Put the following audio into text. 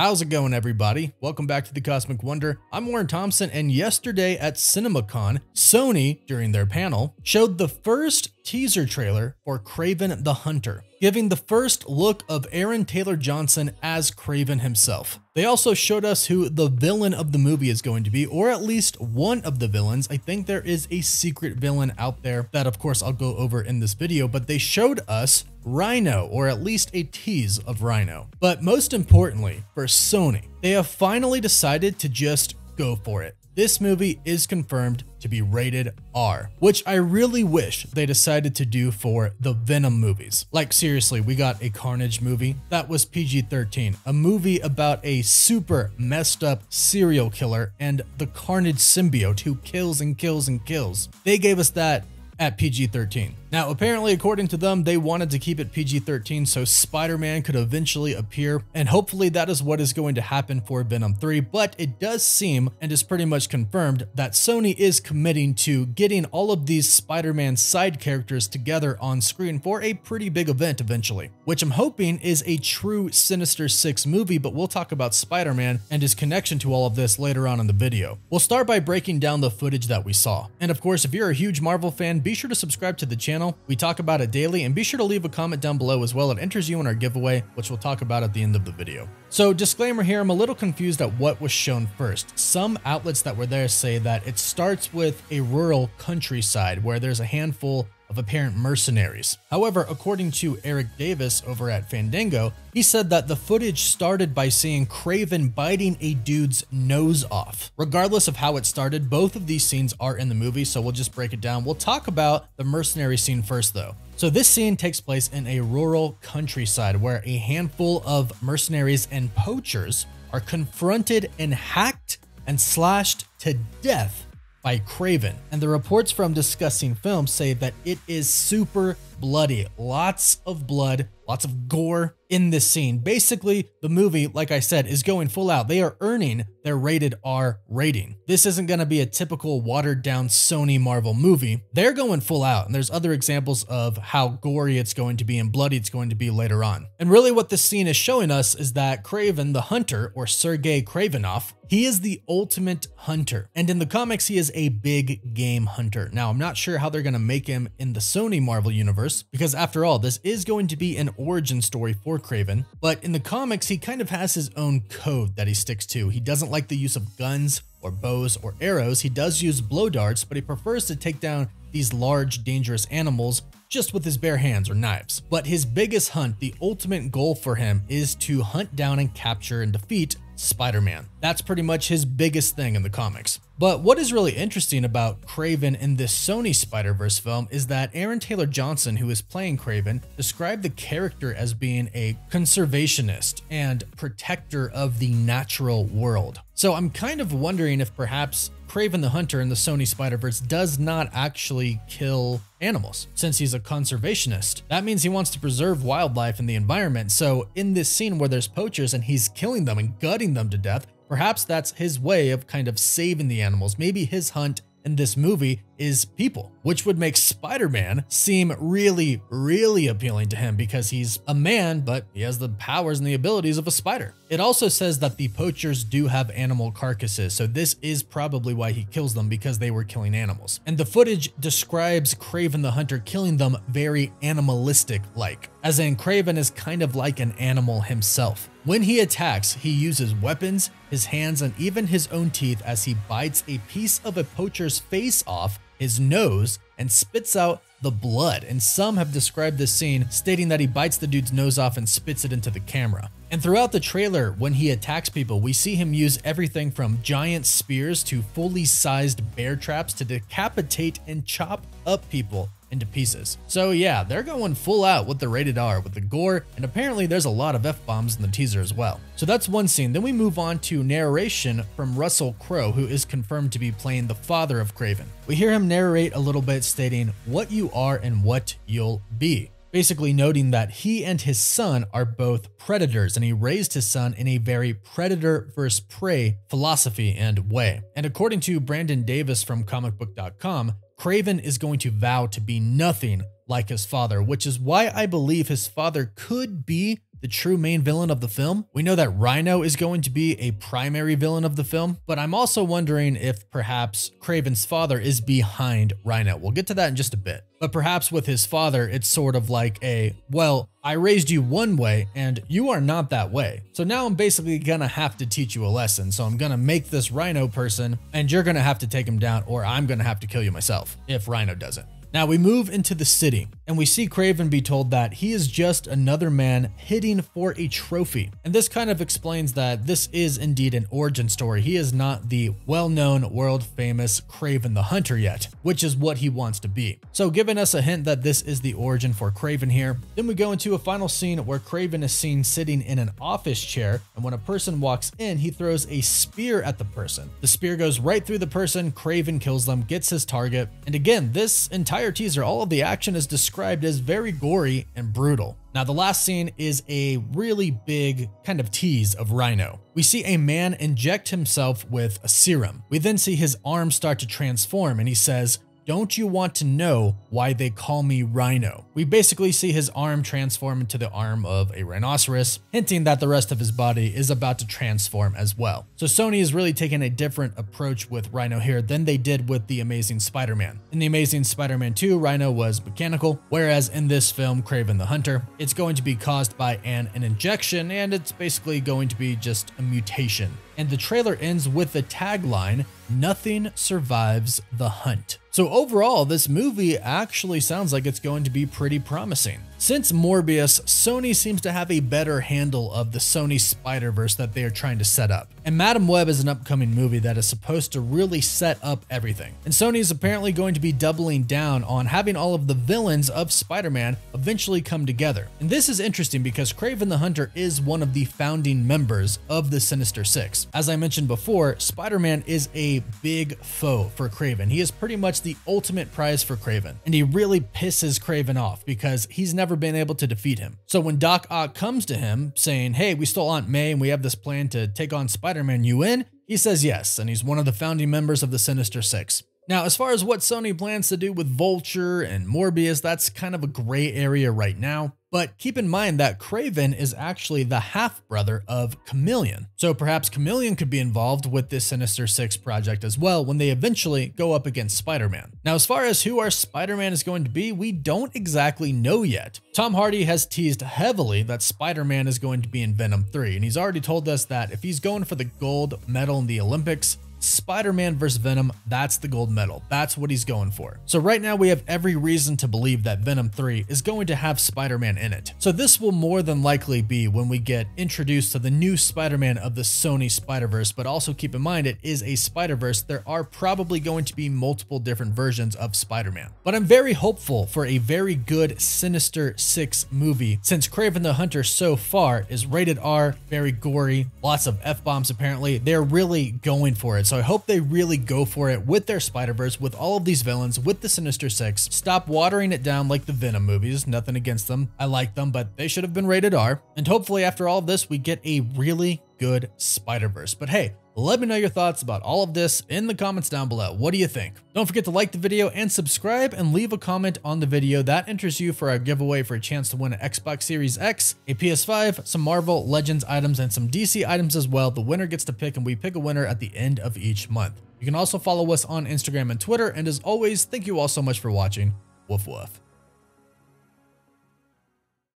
How's it going, everybody? Welcome back to the Cosmic Wonder. I'm Warren Thompson, and yesterday at CinemaCon, Sony, during their panel, showed the first teaser trailer for Kraven the Hunter, giving the first look of Aaron Taylor Johnson as Kraven himself. They also showed us who the villain of the movie is going to be, or at least one of the villains. I think there is a secret villain out there that, of course, I'll go over in this video, but they showed us Rhino, or at least a tease of Rhino. But most importantly, for Sony, they have finally decided to just go for it. This movie is confirmed to be rated R, which I really wish they decided to do for the Venom movies. Like seriously, we got a Carnage movie that was PG-13, a movie about a super messed up serial killer and the Carnage symbiote who kills and kills and kills. They gave us that at PG-13. Now, apparently, according to them, they wanted to keep it PG-13 so Spider-Man could eventually appear, and hopefully that is what is going to happen for Venom 3, but it does seem, and is pretty much confirmed, that Sony is committing to getting all of these Spider-Man side characters together on screen for a pretty big event eventually, which I'm hoping is a true Sinister Six movie, but we'll talk about Spider-Man and his connection to all of this later on in the video. We'll start by breaking down the footage that we saw. And of course, if you're a huge Marvel fan, be sure to subscribe to the channel. We talk about it daily and be sure to leave a comment down below as well. It enters you in our giveaway, which we'll talk about at the end of the video. So disclaimer here, I'm a little confused at what was shown first. Some outlets that were there say that it starts with a rural countryside where there's a handful of apparent mercenaries. However, according to Erik Davis over at Fandango, he said that the footage started by seeing Kraven biting a dude's nose off. Regardless of how it started, both of these scenes are in the movie, so we'll just break it down. We'll talk about the mercenary scene first though. So this scene takes place in a rural countryside where a handful of mercenaries and poachers are confronted and hacked and slashed to death by Kraven. And the reports from discussing film say that it is super bloody. Lots of blood, lots of gore in this scene. Basically, the movie, like I said, is going full out. They are earning their rated R rating. This isn't going to be a typical watered down Sony Marvel movie. They're going full out. And there's other examples of how gory it's going to be and bloody it's going to be later on. And really what this scene is showing us is that Kraven the Hunter, or Sergei Kravinoff, he is the ultimate hunter. And in the comics, he is a big game hunter. Now, I'm not sure how they're going to make him in the Sony Marvel universe, because after all, this is going to be an origin story for Kraven. But in the comics, he kind of has his own code that he sticks to. He doesn't like the use of guns or bows or arrows. He does use blow darts, but he prefers to take down these large, dangerous animals just with his bare hands or knives. But his biggest hunt, the ultimate goal for him, is to hunt down and capture and defeat Spider-Man. That's pretty much his biggest thing in the comics. But what is really interesting about Kraven in this Sony Spider-Verse film is that Aaron Taylor Johnson, who is playing Kraven, described the character as being a conservationist and protector of the natural world. So I'm kind of wondering if perhaps Kraven the Hunter in the Sony Spider-Verse does not actually kill animals since he's a conservationist. That means he wants to preserve wildlife and the environment. So in this scene where there's poachers and he's killing them and gutting them to death, perhaps that's his way of kind of saving the animals. Maybe his hunt in this movie is people, which would make Spider-Man seem really, really appealing to him because he's a man, but he has the powers and the abilities of a spider. It also says that the poachers do have animal carcasses, so this is probably why he kills them because they were killing animals. And the footage describes Kraven the Hunter killing them very animalistic-like, as in Kraven is kind of like an animal himself. When he attacks, he uses weapons, his hands, and even his own teeth as he bites a piece of a poacher's face off his nose and spits out the blood. And some have described this scene stating that he bites the dude's nose off and spits it into the camera. And throughout the trailer, when he attacks people, we see him use everything from giant spears to fully sized bear traps to decapitate and chop up people into pieces. So yeah, they're going full out with the rated R with the gore, and apparently there's a lot of F-bombs in the teaser as well. So that's one scene. Then we move on to narration from Russell Crowe, who is confirmed to be playing the father of Kraven. We hear him narrate a little bit stating what you are and what you'll be basically noting that he and his son are both predators and he raised his son in a very predator versus prey philosophy and way. And according to Brandon Davis from comicbook.com, Kraven is going to vow to be nothing like his father, which is why I believe his father could be the true main villain of the film. We know that Rhino is going to be a primary villain of the film, but I'm also wondering if perhaps Kraven's father is behind Rhino. We'll get to that in just a bit. But perhaps with his father, it's sort of like a, well, I raised you one way and you are not that way. So now I'm basically gonna have to teach you a lesson. So I'm gonna make this Rhino person and you're gonna have to take him down or I'm gonna have to kill you myself if Rhino doesn't. Now we move into the city and we see Kraven be told that he is just another man hitting for a trophy. And this kind of explains that this is indeed an origin story. He is not the well-known, world-famous Kraven the Hunter yet, which is what he wants to be. So giving us a hint that this is the origin for Kraven here. Then we go into a final scene where Kraven is seen sitting in an office chair and when a person walks in, he throws a spear at the person. The spear goes right through the person, Kraven kills them, gets his target. And again, this entire teaser, all of the action is described described as very gory and brutal. Now, the last scene is a really big kind of tease of Rhino. We see a man inject himself with a serum. We then see his arm start to transform and he says, don't you want to know why they call me Rhino? We basically see his arm transform into the arm of a rhinoceros, hinting that the rest of his body is about to transform as well. So Sony is really taking a different approach with Rhino here than they did with The Amazing Spider-Man. In The Amazing Spider-Man 2, Rhino was mechanical, whereas in this film, Kraven the Hunter, it's going to be caused by an, an injection and it's basically going to be just a mutation. And the trailer ends with the tagline, Nothing survives the hunt. So overall, this movie actually sounds like it's going to be pretty promising. Since Morbius, Sony seems to have a better handle of the Sony Spider-Verse that they are trying to set up. And Madame Web is an upcoming movie that is supposed to really set up everything. And Sony is apparently going to be doubling down on having all of the villains of Spider-Man eventually come together. And this is interesting because Kraven the Hunter is one of the founding members of the Sinister Six. As I mentioned before, Spider-Man is a big foe for Kraven. He is pretty much the ultimate prize for Kraven. And he really pisses Kraven off because he's never never been able to defeat him. So when Doc Ock comes to him saying, hey, we stole Aunt May and we have this plan to take on Spider-Man, you in? He says yes, and he's one of the founding members of the Sinister Six. Now, as far as what Sony plans to do with Vulture and Morbius, that's kind of a gray area right now. But keep in mind that Kraven is actually the half brother of Chameleon. So perhaps Chameleon could be involved with this Sinister Six project as well when they eventually go up against Spider Man. Now, as far as who our Spider Man is going to be, we don't exactly know yet. Tom Hardy has teased heavily that Spider Man is going to be in Venom 3, and he's already told us that if he's going for the gold medal in the Olympics, Spider-Man vs. Venom, that's the gold medal. That's what he's going for. So right now we have every reason to believe that Venom 3 is going to have Spider-Man in it. So this will more than likely be when we get introduced to the new Spider-Man of the Sony Spider-Verse, but also keep in mind it is a Spider-Verse. There are probably going to be multiple different versions of Spider-Man. But I'm very hopeful for a very good Sinister 6 movie since Kraven the Hunter so far is rated R, very gory, lots of F-bombs apparently. They're really going for it. So I hope they really go for it with their Spider-Verse, with all of these villains, with the Sinister Six. Stop watering it down like the Venom movies. Nothing against them. I like them, but they should have been rated R. And hopefully after all of this, we get a really good Spider-Verse. But hey, let me know your thoughts about all of this in the comments down below. What do you think? Don't forget to like the video and subscribe and leave a comment on the video. That enters you for our giveaway for a chance to win an Xbox Series X, a PS5, some Marvel Legends items, and some DC items as well. The winner gets to pick and we pick a winner at the end of each month. You can also follow us on Instagram and Twitter. And as always, thank you all so much for watching. Woof woof.